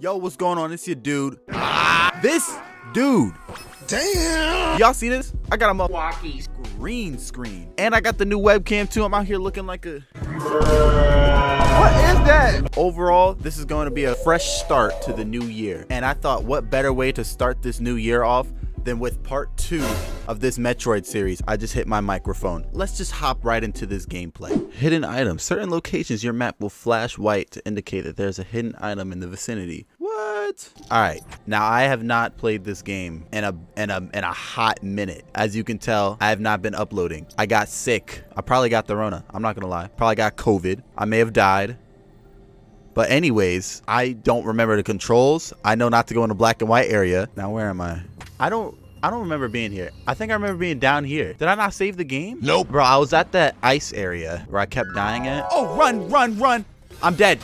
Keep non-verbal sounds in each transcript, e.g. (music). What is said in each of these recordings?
Yo, what's going on? It's your dude. This dude. Damn. Y'all see this? I got a motherfucking green screen. And I got the new webcam too. I'm out here looking like a... What is that? Overall, this is going to be a fresh start to the new year. And I thought what better way to start this new year off than with part two of this Metroid series. I just hit my microphone. Let's just hop right into this gameplay. Hidden items. Certain locations, your map will flash white to indicate that there's a hidden item in the vicinity. What? All right. Now I have not played this game in a in a in a hot minute. As you can tell, I have not been uploading. I got sick. I probably got the Rona. I'm not gonna lie. Probably got COVID. I may have died. But anyways, I don't remember the controls. I know not to go in the black and white area. Now where am I? I don't I don't remember being here. I think I remember being down here. Did I not save the game? Nope. Bro, I was at that ice area where I kept dying at. Oh, run, run, run. I'm dead.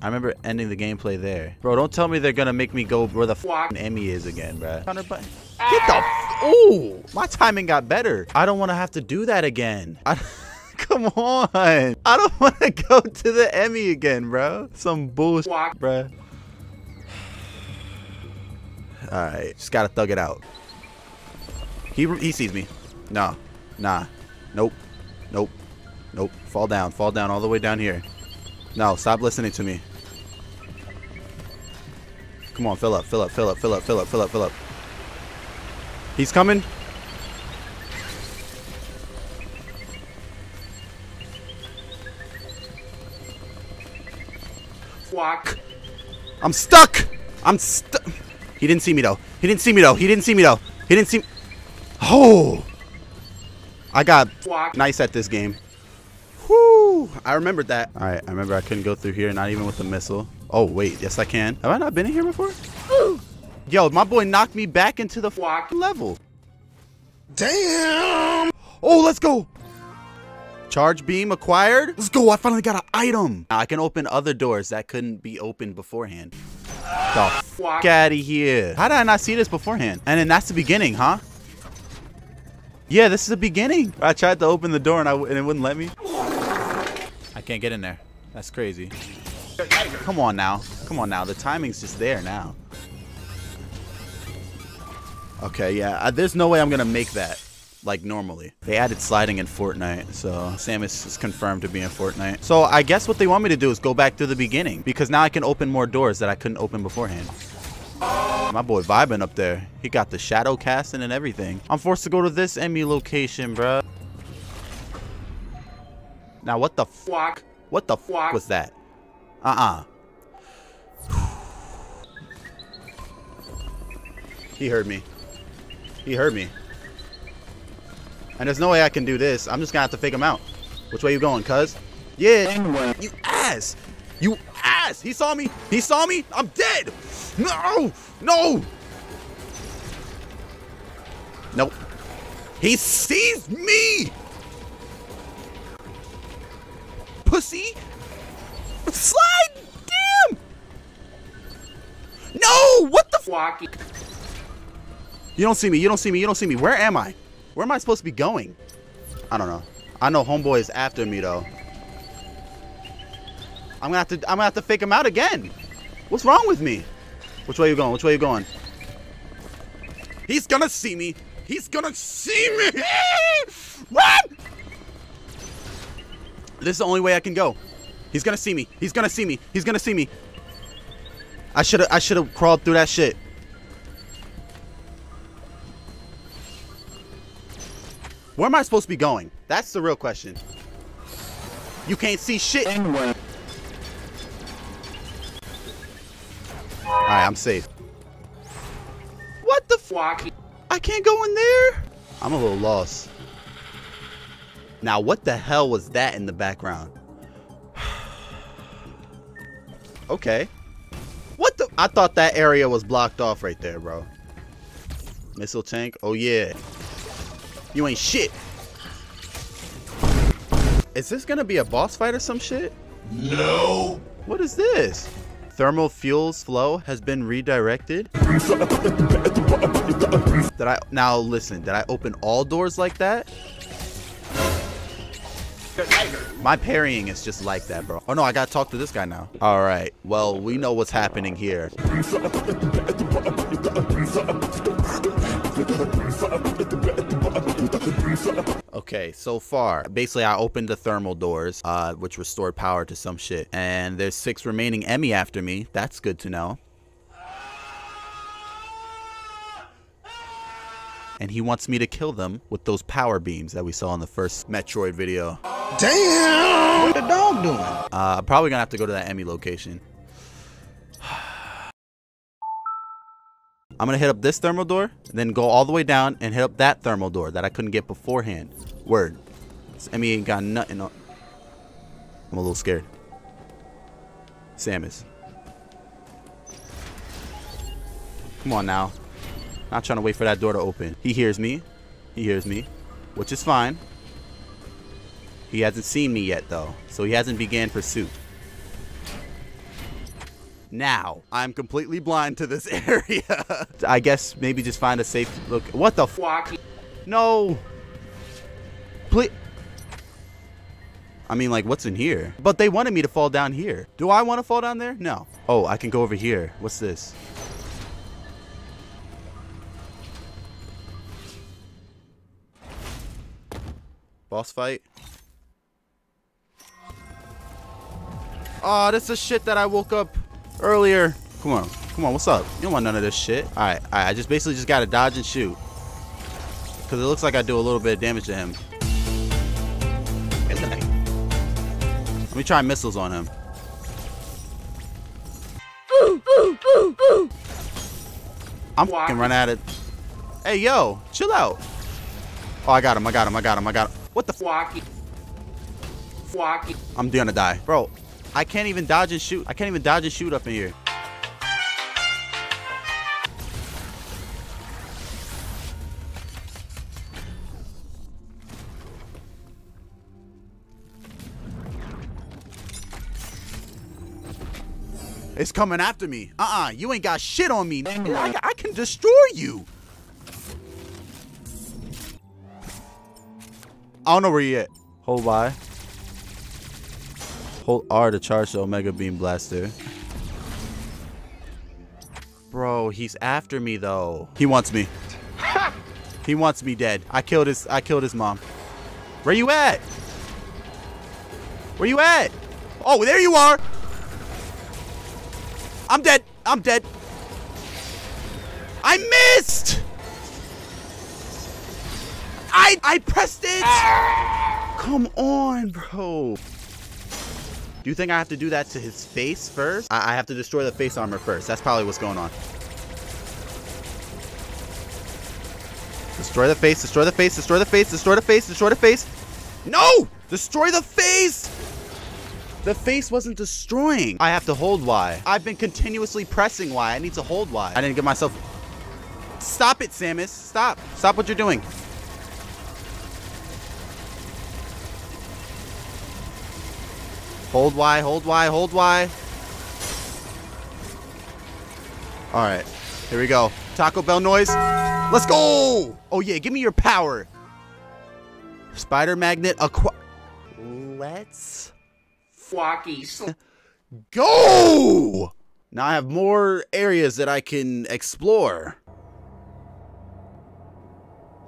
I remember ending the gameplay there. Bro, don't tell me they're gonna make me go where the f***ing EMMI is again, bro. Counter button. Get the f- Ooh, my timing got better. I don't want to have to do that again. I Come on. I don't (laughs) want to go to the EMMI again, bro. Some bullshit, bro. All right, just gotta thug it out. He he sees me. No, nah, nope, nope, nope. Fall down, fall down all the way down here. No, stop listening to me. Come on, fill up, fill up, fill up, fill up, fill up, fill up, fill up. He's coming. I'm stuck. I'm stuck. He didn't see me though. He didn't see me though. He didn't see me though. He didn't see. Oh. I got nice at this game. Whoo. I remembered that. All right. I remember I couldn't go through here, not even with the missile. Oh, wait. Yes, I can. Have I not been in here before? Yo, my boy knocked me back into the level. Damn. Oh, let's go. Charge beam acquired. Let's go. I finally got an item. Now I can open other doors that couldn't be opened beforehand. The fuck out of here. How did I not see this beforehand? And then that's the beginning, huh? Yeah, this is the beginning. I tried to open the door and, I and it wouldn't let me. I can't get in there. That's crazy. Come on now. Come on now. The timing's just there now. Okay, yeah. Uh, there's no way I'm going to make that like normally. They added sliding in Fortnite, so Samus is confirmed to be in Fortnite. So I guess what they want me to do is go back to the beginning because now I can open more doors that I couldn't open beforehand. My boy vibing up there. He got the shadow casting and everything. I'm forced to go to this EMMI location, bruh. Now what the Fuck. what the fuck was that? Uh-uh. (sighs) He heard me. He heard me. And there's no way I can do this. I'm just gonna have to fake him out. Which way you going, cuz? Yeah. You ass. You ass. He saw me. He saw me. I'm dead. No. No. Nope. He sees me. Pussy. Slide. Damn. No. What the Fuck. You don't see me. You don't see me. You don't see me. Where am I? Where am I supposed to be going? I don't know. I know homeboy is after me though. I'm gonna have to. I'm gonna have to fake him out again. What's wrong with me? Which way you going? Which way you going? He's gonna see me. He's gonna see me. (laughs) Run! This is the only way I can go. He's gonna see me. He's gonna see me. He's gonna see me. I should have. I should have crawled through that shit. Where am I supposed to be going? That's the real question. You can't see shit. Alright, I'm safe. What the Fuck. I can't go in there? I'm a little lost. Now, what the hell was that in the background? (sighs) okay. What the? I thought that area was blocked off right there, bro. Missile tank. Oh, yeah. You ain't shit. Is this gonna be a boss fight or some shit? No. What is this? Thermal fuels flow has been redirected. Did I now listen? Did I open all doors like that? My parrying is just like that, bro. Oh no, I gotta talk to this guy now. All right. Well, we know what's happening here. Okay, so far, basically I opened the thermal doors, uh, which restored power to some shit. And there's six remaining EMMI after me. That's good to know. And he wants me to kill them with those power beams that we saw in the first Metroid video. Damn! What the dog doing? Uh, I'm probably gonna have to go to that EMMI location. I'm gonna hit up this thermal door, then go all the way down and hit up that thermal door that I couldn't get beforehand. Word. This EMMI ain't got nothing on. I'm a little scared. Samus. Come on now. Not trying to wait for that door to open. He hears me. He hears me. Which is fine. He hasn't seen me yet, though, so he hasn't began pursuit. Now, I'm completely blind to this (laughs) area. I guess maybe just find a safe look. What the f- Wacky. No! Please. I mean, like, what's in here? But they wanted me to fall down here. Do I want to fall down there? No. Oh, I can go over here. What's this? Boss fight. Oh, this is shit that I woke up earlier. Come on. Come on, what's up? You don't want none of this shit. Alright, alright. I just basically just gotta dodge and shoot. Because it looks like I do a little bit of damage to him. Let me try missiles on him. I'm fucking run at it. Hey, yo, chill out. Oh, I got him, I got him, I got him, I got him. What the f- Wacky. Wacky. I'm gonna die. Bro, I can't even dodge and shoot. I can't even dodge and shoot up in here. It's coming after me. Uh-uh, you ain't got shit on me. I, I can destroy you. I don't know where you at. Hold Y. Hold R to charge the Omega Beam Blaster. Bro, he's after me though. He wants me. (laughs) he wants me dead. I killed his I killed his mom. Where you at? Where you at? Oh, there you are. I'm dead. I'm dead. I missed. I I pressed it. Ah! Come on, bro. Do you think I have to do that to his face first? I, I have to destroy the face armor first. That's probably what's going on. Destroy the face, destroy the face, destroy the face, destroy the face, destroy the face. No! Destroy the face! The face wasn't destroying. I have to hold Y. I've been continuously pressing Y. I need to hold Y. I didn't get myself... Stop it, Samus. Stop. Stop what you're doing. Hold Y, hold Y, hold Y. All right, here we go. Taco Bell noise. Let's go. Oh yeah, give me your power. Spider magnet aqua. Let's Wacky. (laughs) go. Now I have more areas that I can explore.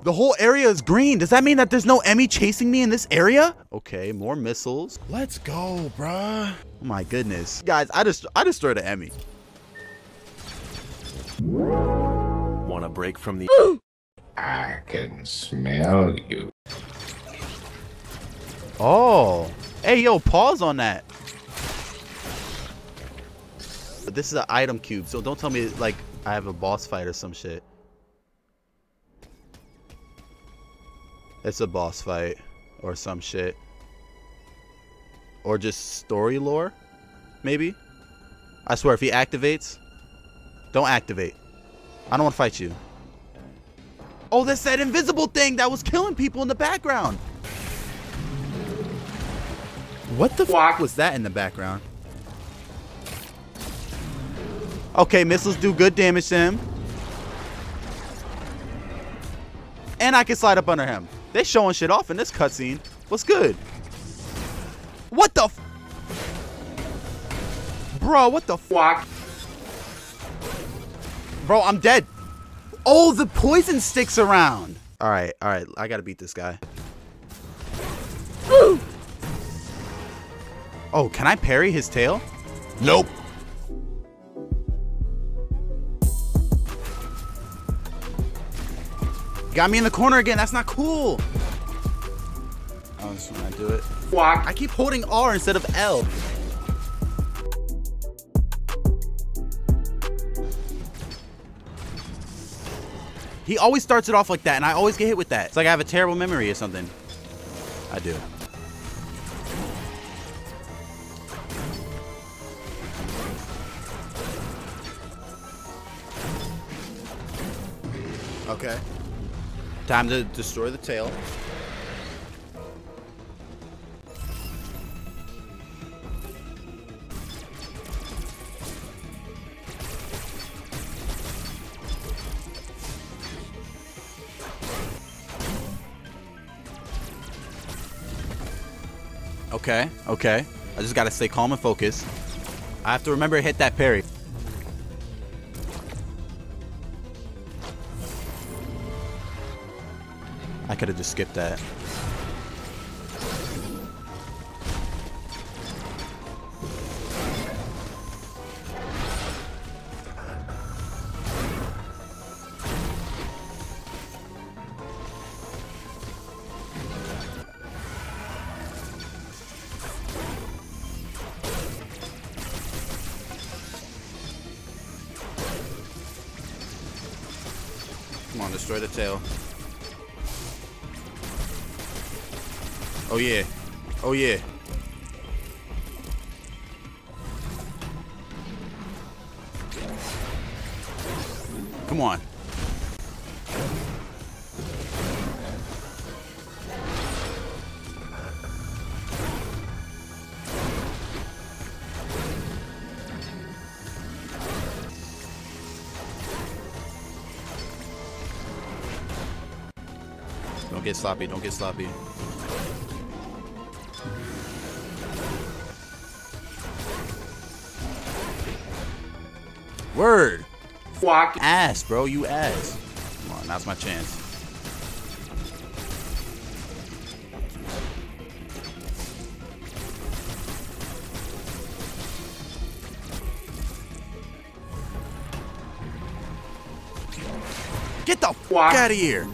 The whole area is green. Does that mean that there's no EMMI chasing me in this area? Okay, more missiles. Let's go, bruh. Oh my goodness. Guys, I just I destroyed an EMMI. Want a break from the (gasps) I can smell you. Oh. Hey, yo, pause on that. This is an item cube, so don't tell me, like, I have a boss fight or some shit. It's a boss fight or some shit. Or just story lore, maybe? I swear, if he activates, don't activate. I don't want to fight you. Oh, that's that invisible thing that was killing people in the background. What the fuck was that in the background? Okay, missiles do good damage to him. And I can slide up under him. They showing shit off in this cutscene. What's good? What the? F Bro, what the? F Walk. Bro, I'm dead. Oh, the poison sticks around. All right, all right. I gotta beat this guy. Oh, can I parry his tail? Nope. Got me in the corner again. That's not cool. Oh, when I do it. Walk. I keep holding R instead of L. He always starts it off like that, and I always get hit with that. It's like I have a terrible memory or something. I do. Okay. Time to destroy the tail. Okay, okay. I just gotta stay calm and focused. I have to remember to hit that parry. I could have just skipped that. Come on, destroy the tail. Oh yeah. Oh yeah. Come on. Don't get sloppy, don't get sloppy. Word. Ass, bro. You ass. Come on, now's my chance. Get the fuck out of here.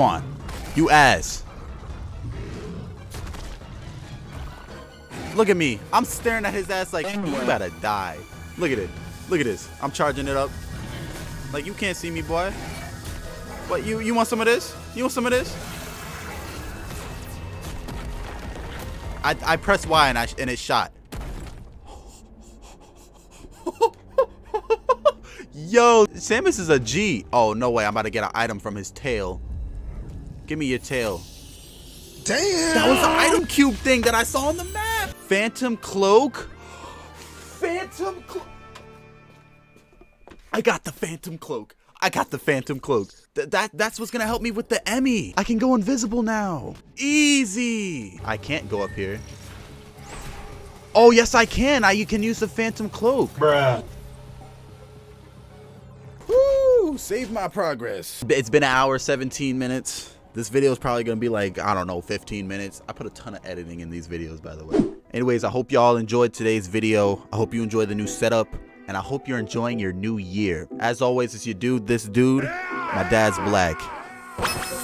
Come on. You ass. Look at me. I'm staring at his ass like, you better die. Look at it. Look at this. I'm charging it up. Like, you can't see me, boy. What, you, you want some of this? You want some of this? I, I pressed Y and, I, and it shot. (laughs) Yo, Samus is a G. Oh, no way. I'm about to get an item from his tail. Give me your tail. Damn. That was the item cube thing that I saw on the map. Phantom cloak. Phantom cloak. I got the phantom cloak. I got the phantom cloak. Th- that that's what's gonna help me with the EMMI. I can go invisible now. Easy. I can't go up here. Oh yes, I can. I you can use the phantom cloak. Bruh. Woo! Save my progress. It's been an hour, 17 minutes. This video is probably gonna be like, I don't know, 15 minutes. I put a ton of editing in these videos, by the way. Anyways, I hope y'all enjoyed today's video. I hope you enjoy the new setup, and I hope you're enjoying your new year. As always, it's your dude, this dude. My dad's black.